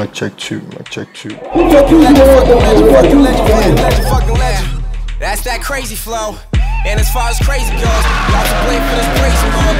Mic check two, mic check two. That's that crazy flow. And as far as crazy goes, y'all to blame for this crazy mode.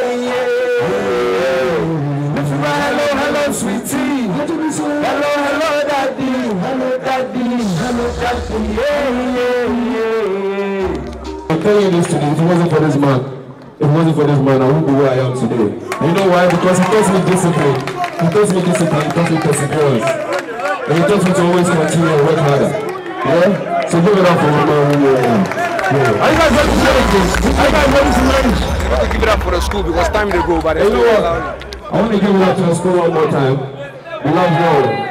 I'm telling you this today. If it wasn't for this man, if it wasn't for this man, I wouldn't be where I am today. And you know why? Because he taught me discipline. He taught me discipline. He taught me perseverance. And he taught me to always continue and work harder. Yeah? So give it up for my man who you are. Yeah. Are you guys ready to manage? Are you guys ready to manage? I want to give it up for the school because time they go, but Hey, you know what? I want to give it up to the school one more time. We love you all.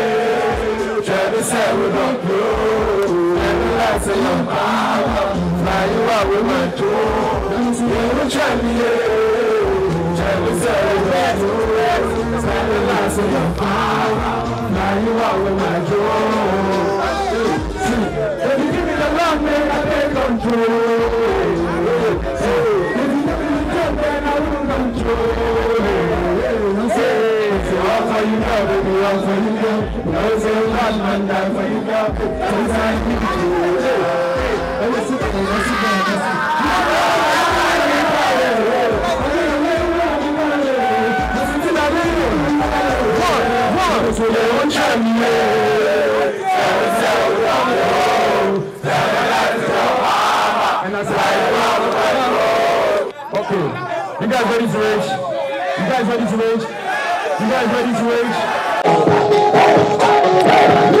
said we don't do. And that's a young power. Now you out with my tool. We're trying to get Trying to sell it back to us. And that's power. Now you out with my tool. If you give me the love, man, I take control. Now Okay, you guys ready to rage? You guys ready to rage? You guys ready to rage? Thank you.